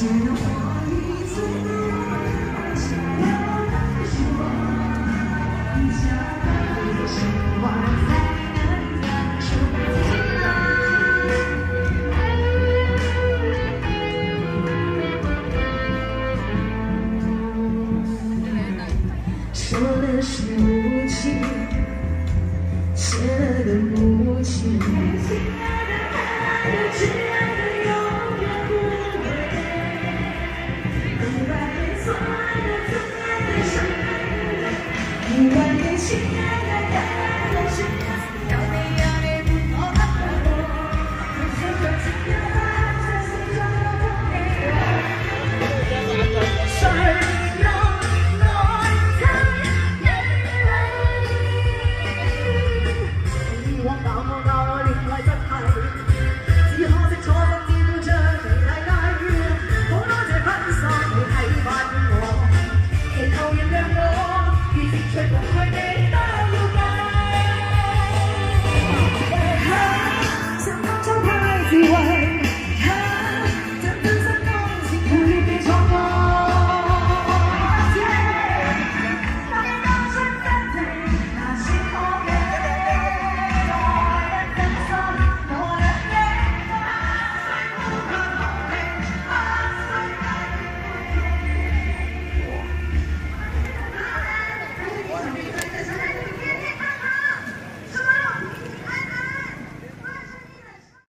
些的话语最美 I'm on.